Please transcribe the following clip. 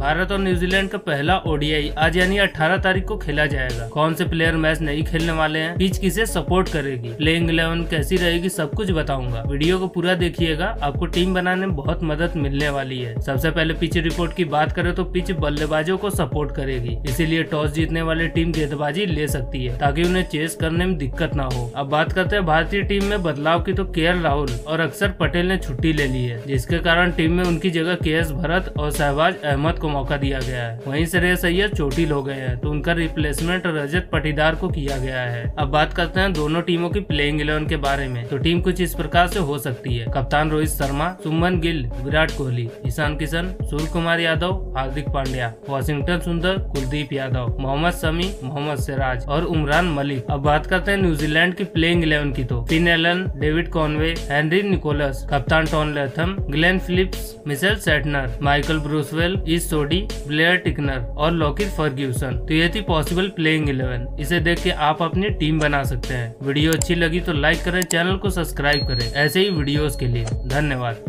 भारत और न्यूजीलैंड का पहला ओडीआई आज यानी 18 तारीख को खेला जाएगा। कौन से प्लेयर मैच नहीं खेलने वाले हैं? पिच किसे सपोर्ट करेगी? प्लेइंग इलेवन कैसी रहेगी सब कुछ बताऊँगा। वीडियो को पूरा देखिएगा। आपको टीम बनाने में बहुत मदद मिलने वाली है। सबसे पहले पिच रिपोर्ट की बात करें तो पिच बल्लेबाजों को सपोर्ट करेगी। इसीलिए टॉस जीतने वाली टीम गेंदबाजी ले सकती है, ताकि उन्हें चेस करने में दिक्कत न हो। अब बात करते हैं भारतीय टीम में बदलाव की तो के राहुल और अक्षर पटेल ने छुट्टी ले ली है, जिसके कारण टीम में उनकी जगह के भरत और शहबाज अहमद को मौका दिया गया है। वहीं श्रेयस अय्यर चोटिल हो गए हैं तो उनका रिप्लेसमेंट रजत पटीदार को किया गया है। अब बात करते हैं दोनों टीमों की प्लेइंग इलेवन के बारे में तो टीम कुछ इस प्रकार से हो सकती है। कप्तान रोहित शर्मा, सुमन गिल, विराट कोहली, ईशान किशन सूर्य कुमार यादव, हार्दिक पांड्या, वाशिंगटन सुंदर, कुलदीप यादव, मोहम्मद शमी, मोहम्मद सिराज और उमरान मलिक। अब बात करते हैं न्यूजीलैंड की प्लेइंग इलेवन की तो Finn Allen, David Conway, Henry Nicholls, कप्तान Tom Latham, Glenn Phillips, Mitchell Santner, Michael Bracewell Ish Sodhi Blair Tickner और लॉकिर फर्ग्यूसन तो ये थी पॉसिबल प्लेइंग इलेवन इसे देख के आप अपनी टीम बना सकते हैं। वीडियो अच्छी लगी तो लाइक करें चैनल को सब्सक्राइब करें। ऐसे ही वीडियोस के लिए। धन्यवाद।